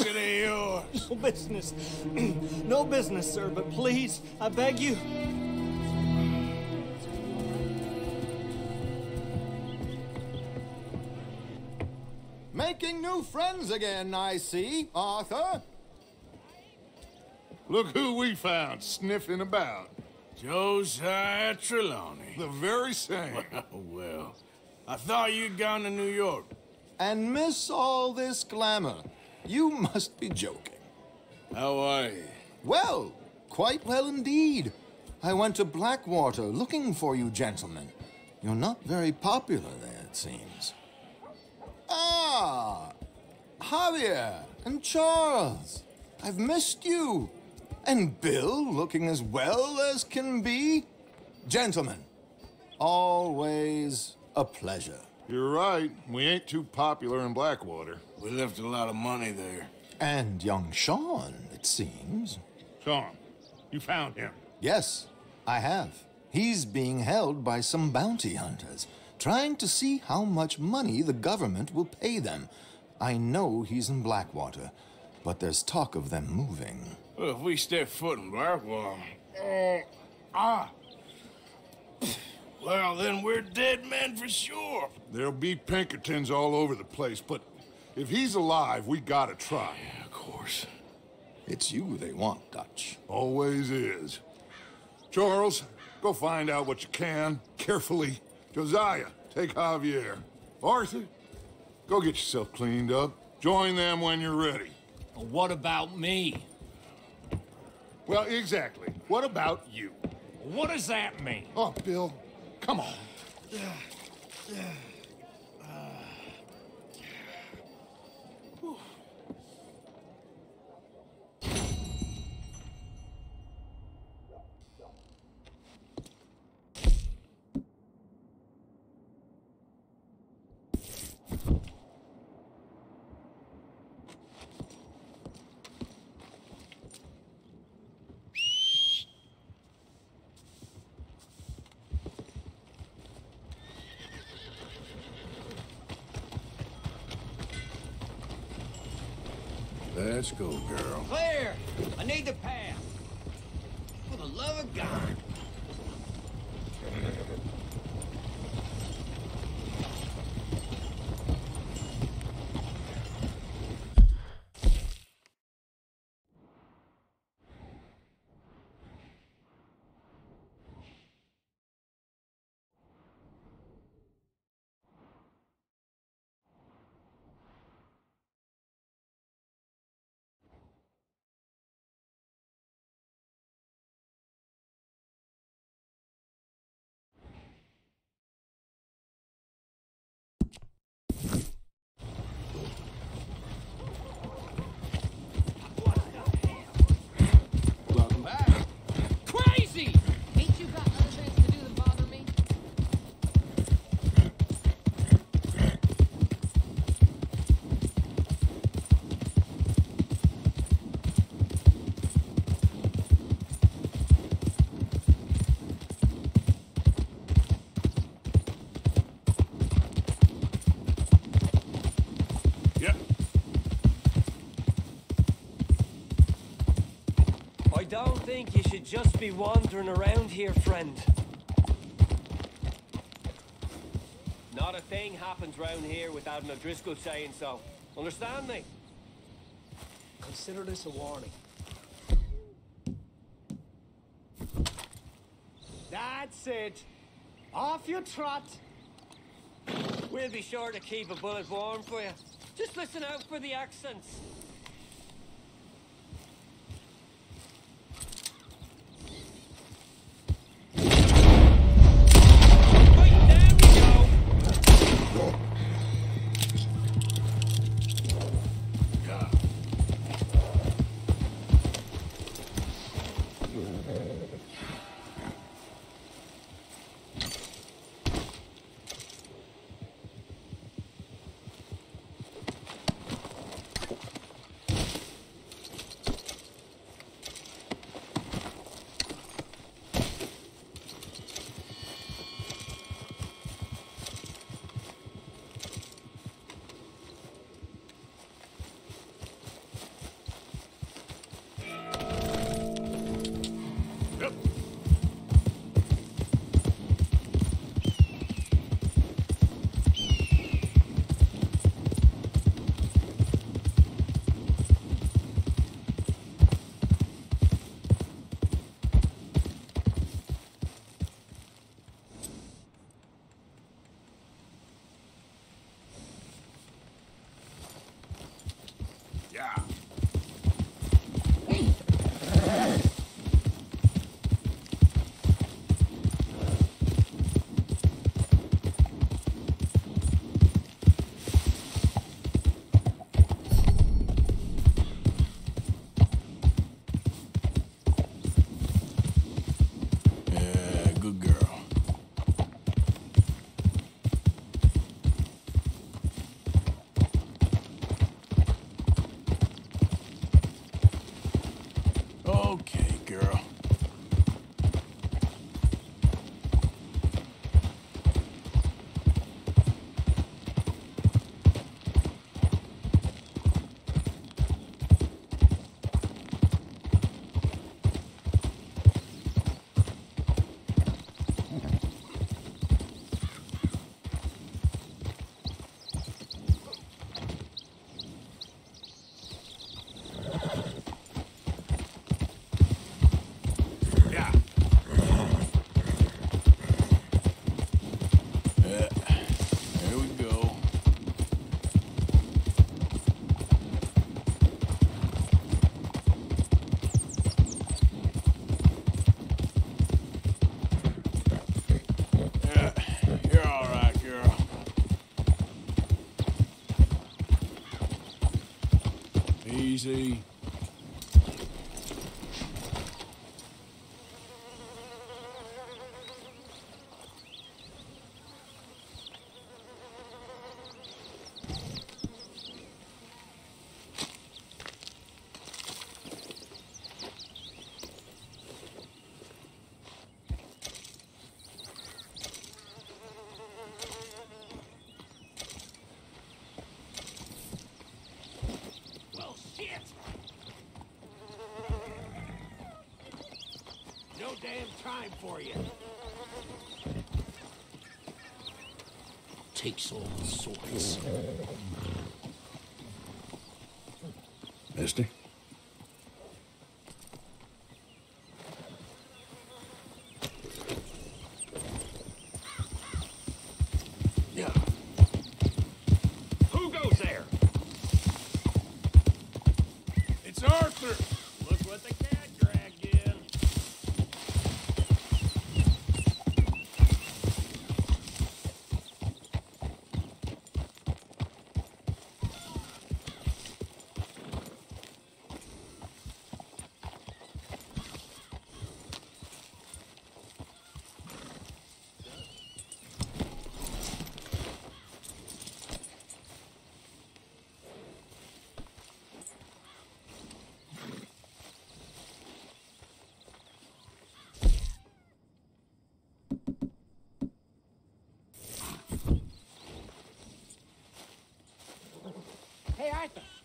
is it of yours? No business. no business, sir, but please, I beg you. Making new friends again, I see, Arthur. Look who we found sniffing about. Josiah Trelawney. The very same. well, I thought you'd gone to New York. And miss all this glamour. You must be joking. How are you? Well, quite well indeed. I went to Blackwater looking for you gentlemen. You're not very popular there, it seems. Ah, Javier and Charles. I've missed you. And Bill looking as well as can be. Gentlemen, always a pleasure. You're right. We ain't too popular in Blackwater. We left a lot of money there. And young Sean, it seems. Sean, you found him. Yes, I have. He's being held by some bounty hunters, trying to see how much money the government will pay them. I know he's in Blackwater, but there's talk of them moving. Well, if we step foot in Blackwater... Uh, ah! Well, then we're dead men for sure. There'll be Pinkertons all over the place, but if he's alive, we gotta try. Yeah, of course. It's you they want, Dutch. Always is. Charles, go find out what you can, carefully. Josiah, take Javier. Arthur, go get yourself cleaned up. Join them when you're ready. Well, what about me? Well, exactly. What about you? What does that mean? Oh, Bill, come on. Let's go, girl. Claire, I need the path. For the love of God. Think you should just be wandering around here, friend. Not a thing happens round here without an O'Driscoll saying so. Understand me? Consider this a warning. That's it. Off you trot. We'll be sure to keep a bullet warm for you. Just listen out for the accents. Time for you. Takes all sorts. Mister? Hey,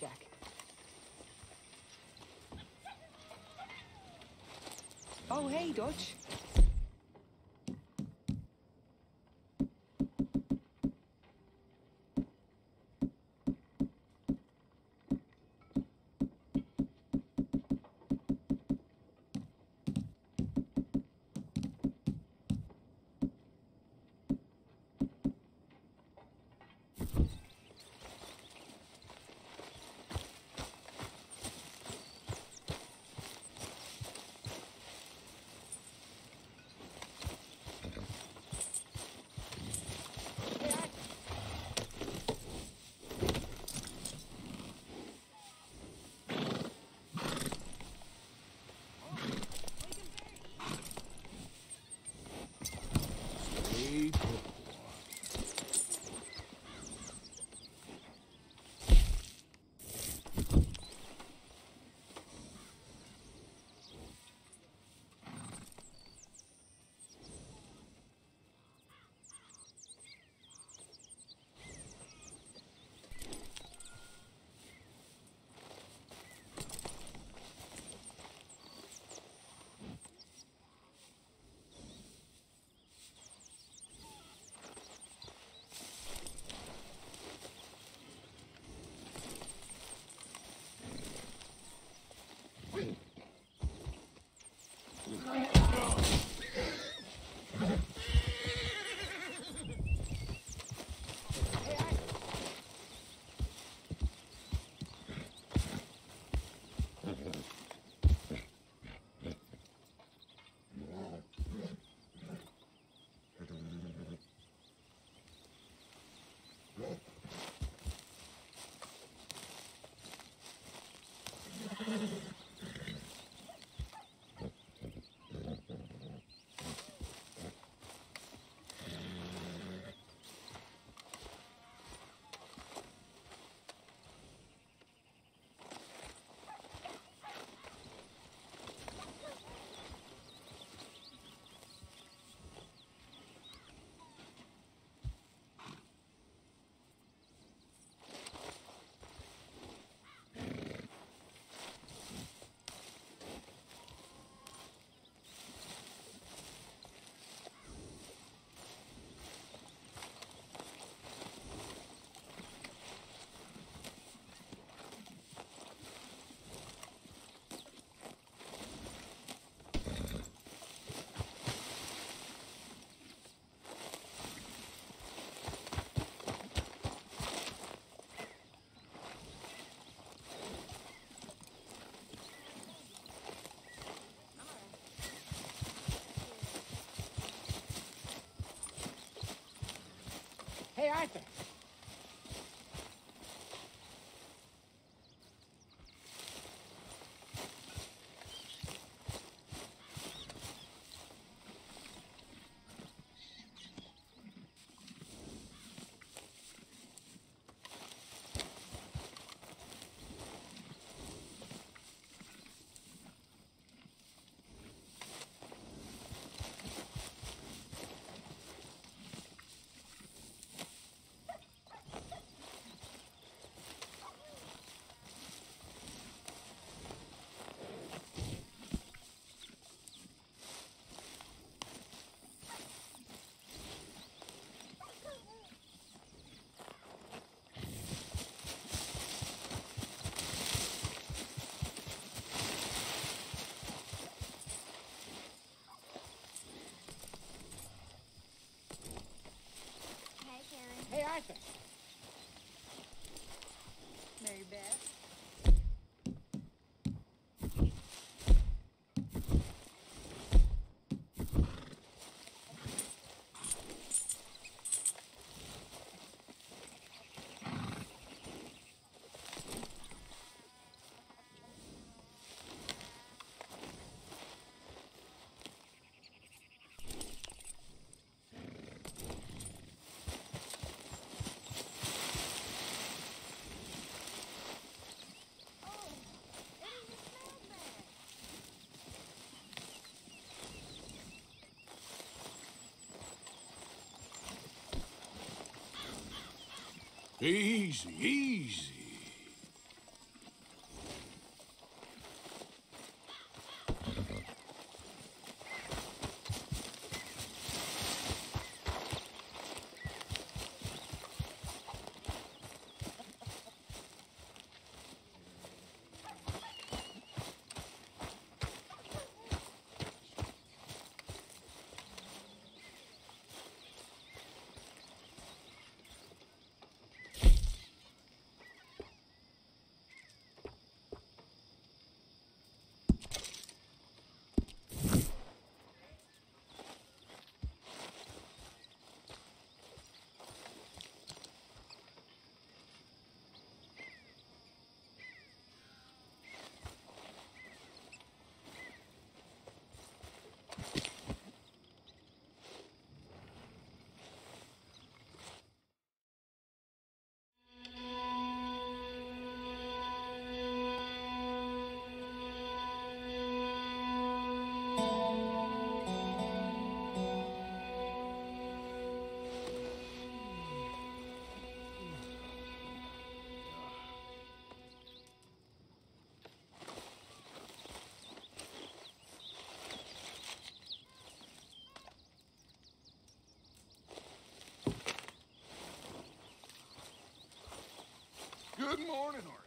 Jack. Oh, hey, Dutch. Hey, Arthur. Easy, easy. Good morning, Arthur.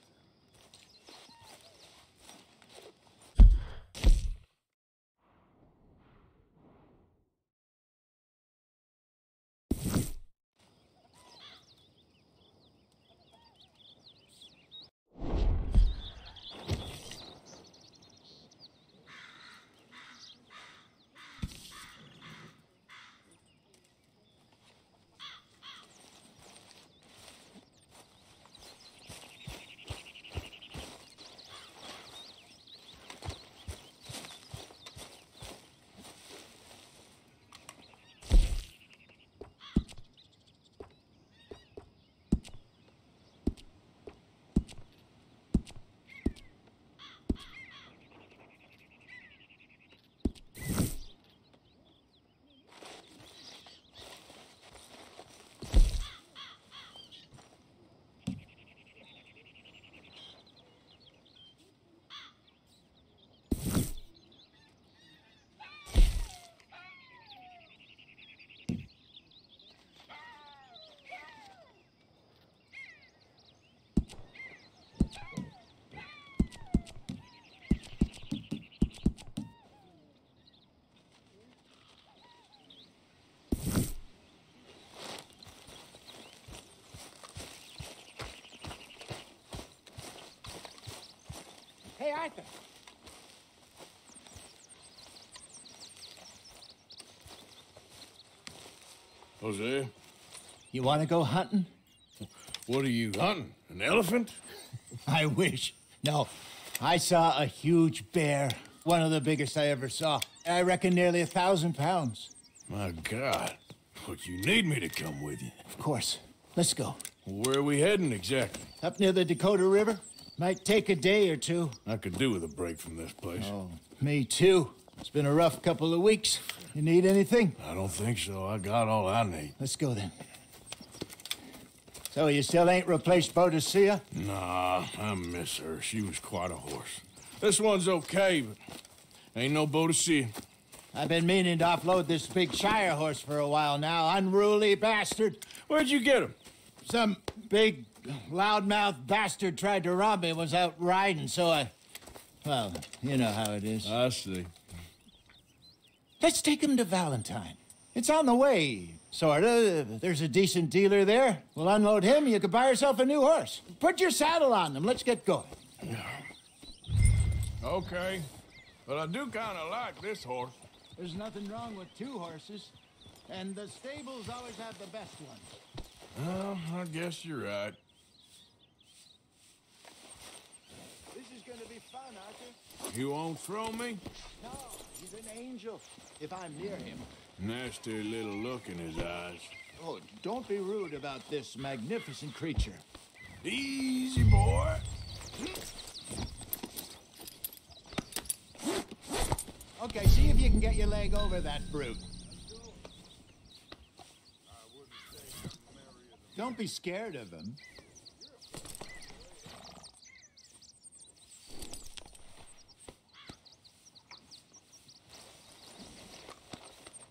Hey, Hosea, You want to go hunting? What are you hunting? An elephant? I wish. No, I saw a huge bear. One of the biggest I ever saw. I reckon nearly a thousand pounds. My God. But you need me to come with you. Of course. Let's go. Where are we heading exactly? Up near the Dakota River. Might take a day or two. I could do with a break from this place. Oh, me too. It's been a rough couple of weeks. You need anything? I don't think so. I got all I need. Let's go then. So you still ain't replaced Boadicea? Nah, I miss her. She was quite a horse. This one's okay, but ain't no Boadicea. I've been meaning to offload this big Shire horse for a while now. Unruly bastard. Where'd you get him? Some big loudmouth bastard tried to rob me was out riding, so I. Well, you know how it is. I see. Let's take him to Valentine. It's on the way, sorta. There's a decent dealer there. We'll unload him. You could buy yourself a new horse. Put your saddle on them. Let's get going. Okay. But I do kind of like this horse. There's nothing wrong with two horses, and the stables always have the best ones. Well, I guess you're right. This is gonna be fun, Arthur. You won't throw me? No, he's an angel. If I'm near him. Nasty little look in his eyes. Oh, don't be rude about this magnificent creature. Easy, boy. Okay, see if you can get your leg over that brute. Don't be scared of him.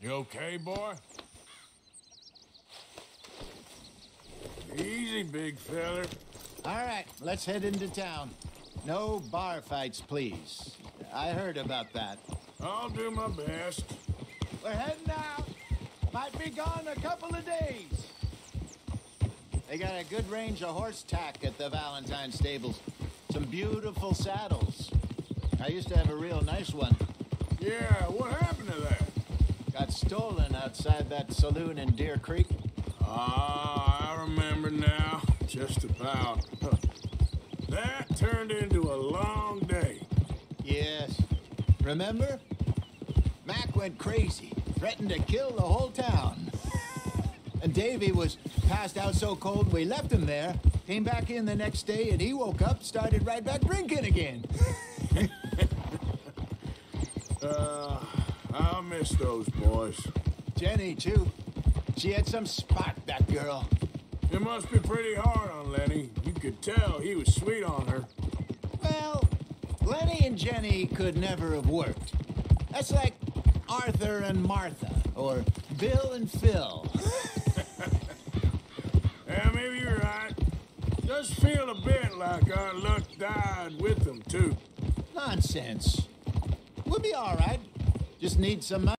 You okay, boy? Easy, big feller. All right, let's head into town. No bar fights, please. I heard about that. I'll do my best. We're heading out. Might be gone a couple of days. They got a good range of horse tack at the Valentine stables. Some beautiful saddles. I used to have a real nice one. Yeah, what happened to that? Got stolen outside that saloon in Deer Creek. Ah, I remember now. Just about. That turned into a long day. Yes. Remember? Mac went crazy, threatened to kill the whole town. And Davy was passed out so cold we left him there. Came back in the next day and he woke up, started right back drinking again. Uh, I'll miss those boys. Jenny, too. She had some spot, that girl. It must be pretty hard on Lenny. You could tell he was sweet on her. Well, Lenny and Jenny could never have worked. That's like Arthur and Martha, or Bill and Phil. Yeah, maybe you're right. Does feel a bit like our luck died with them, too. Nonsense. We'll be all right. Just need some money.